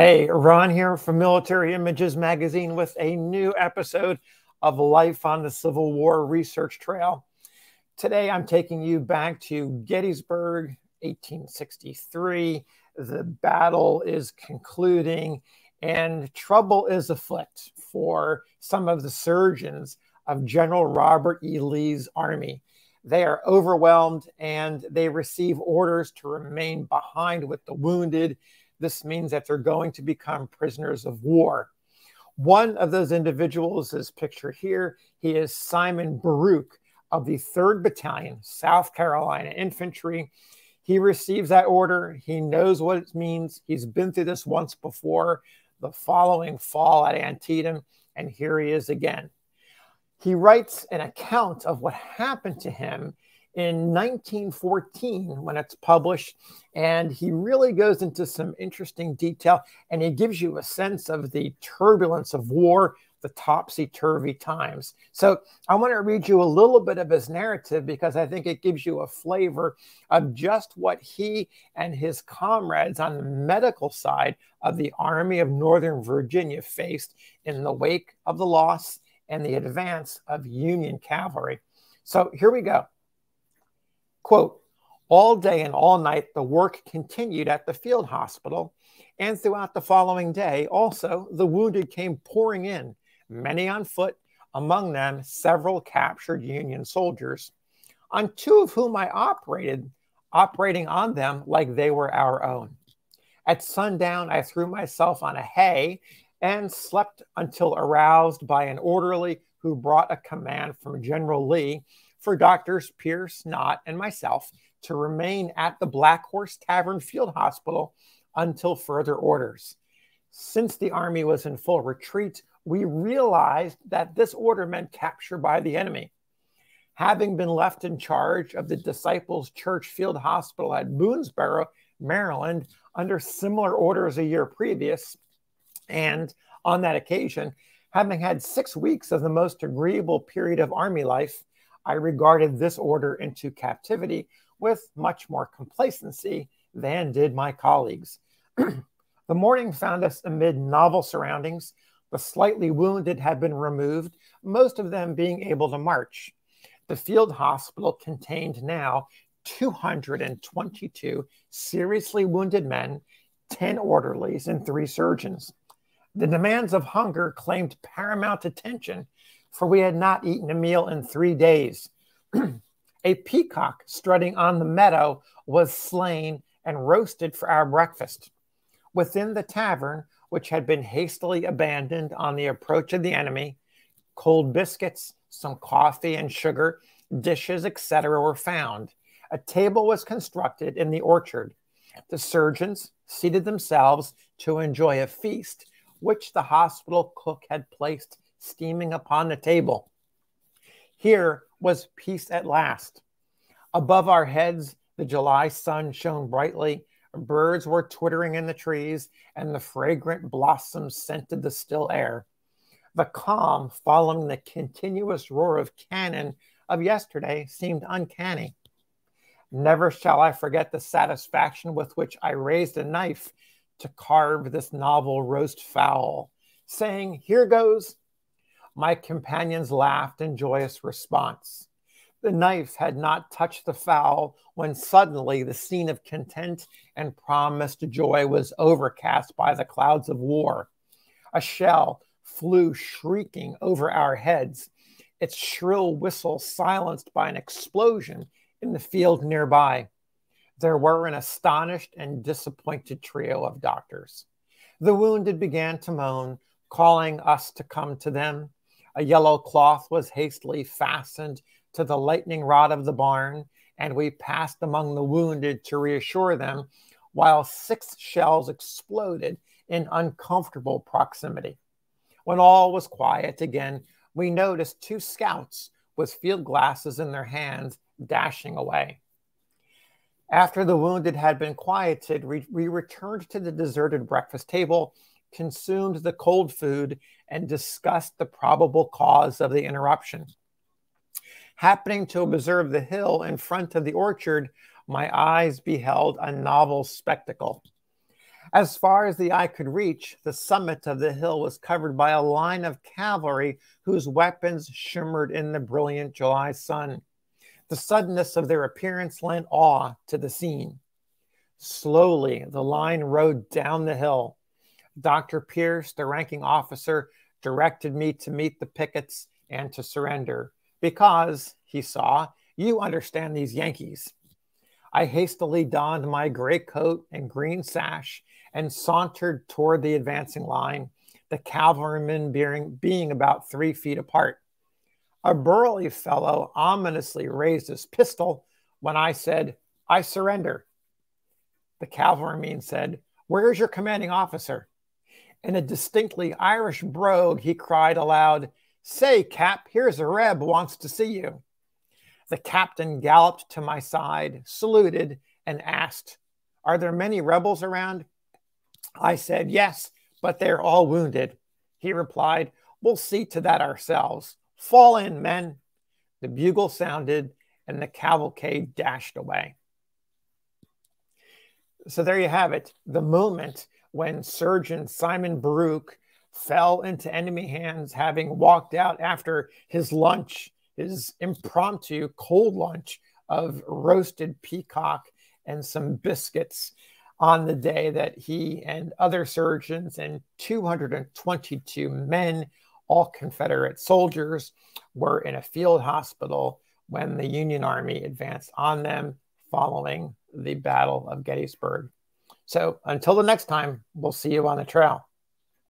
Hey, Ron here from Military Images Magazine with a new episode of Life on the Civil War Research Trail. Today I'm taking you back to Gettysburg, 1863. The battle is concluding, and trouble is afoot for some of the surgeons of General Robert E. Lee's army. They are overwhelmed and they receive orders to remain behind with the wounded this means that they're going to become prisoners of war. One of those individuals is pictured here. He is Simon Baruch of the 3rd Battalion, South Carolina Infantry. He receives that order. He knows what it means. He's been through this once before, the following fall at Antietam, and here he is again. He writes an account of what happened to him in 1914 when it's published. And he really goes into some interesting detail and he gives you a sense of the turbulence of war, the topsy turvy times. So I want to read you a little bit of his narrative because I think it gives you a flavor of just what he and his comrades on the medical side of the Army of Northern Virginia faced in the wake of the loss and the advance of Union cavalry. So here we go. Quote, all day and all night, the work continued at the field hospital. And throughout the following day, also, the wounded came pouring in, many on foot, among them several captured Union soldiers, on two of whom I operated, operating on them like they were our own. At sundown, I threw myself on a hay and slept until aroused by an orderly who brought a command from General Lee for doctors Pierce, Knott, and myself to remain at the Black Horse Tavern Field Hospital until further orders. Since the Army was in full retreat, we realized that this order meant capture by the enemy. Having been left in charge of the Disciples Church Field Hospital at Boonesboro, Maryland, under similar orders a year previous, and on that occasion, having had six weeks of the most agreeable period of Army life, I regarded this order into captivity with much more complacency than did my colleagues. the morning found us amid novel surroundings. The slightly wounded had been removed, most of them being able to march. The field hospital contained now 222 seriously wounded men, 10 orderlies, and three surgeons. The demands of hunger claimed paramount attention for we had not eaten a meal in three days. a peacock strutting on the meadow was slain and roasted for our breakfast. Within the tavern, which had been hastily abandoned on the approach of the enemy, cold biscuits, some coffee and sugar, dishes, etc., were found. A table was constructed in the orchard. The surgeons seated themselves to enjoy a feast, which the hospital cook had placed steaming upon the table. Here was peace at last. Above our heads, the July sun shone brightly. Birds were twittering in the trees, and the fragrant blossoms scented the still air. The calm following the continuous roar of cannon of yesterday seemed uncanny. Never shall I forget the satisfaction with which I raised a knife to carve this novel roast fowl, saying, Here goes my companions laughed in joyous response. The knife had not touched the fowl when suddenly the scene of content and promised joy was overcast by the clouds of war. A shell flew shrieking over our heads, its shrill whistle silenced by an explosion in the field nearby. There were an astonished and disappointed trio of doctors. The wounded began to moan, calling us to come to them. A yellow cloth was hastily fastened to the lightning rod of the barn, and we passed among the wounded to reassure them, while six shells exploded in uncomfortable proximity. When all was quiet again, we noticed two scouts with field glasses in their hands dashing away. After the wounded had been quieted, we, we returned to the deserted breakfast table consumed the cold food, and discussed the probable cause of the interruption. Happening to observe the hill in front of the orchard, my eyes beheld a novel spectacle. As far as the eye could reach, the summit of the hill was covered by a line of cavalry whose weapons shimmered in the brilliant July sun. The suddenness of their appearance lent awe to the scene. Slowly, the line rode down the hill. Dr. Pierce, the ranking officer, directed me to meet the pickets and to surrender because, he saw, you understand these Yankees. I hastily donned my gray coat and green sash and sauntered toward the advancing line, the cavalrymen being, being about three feet apart. A burly fellow ominously raised his pistol when I said, I surrender. The cavalryman said, Where's your commanding officer? In a distinctly Irish brogue, he cried aloud, Say, Cap, here's a Reb wants to see you. The captain galloped to my side, saluted, and asked, Are there many rebels around? I said, Yes, but they're all wounded. He replied, We'll see to that ourselves. Fall in, men. The bugle sounded, and the cavalcade dashed away. So there you have it. The moment when Surgeon Simon Baruch fell into enemy hands, having walked out after his lunch, his impromptu cold lunch of roasted peacock and some biscuits on the day that he and other surgeons and 222 men, all Confederate soldiers, were in a field hospital when the Union Army advanced on them following the Battle of Gettysburg. So until the next time, we'll see you on the trail.